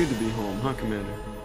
good to be home, huh, Commander?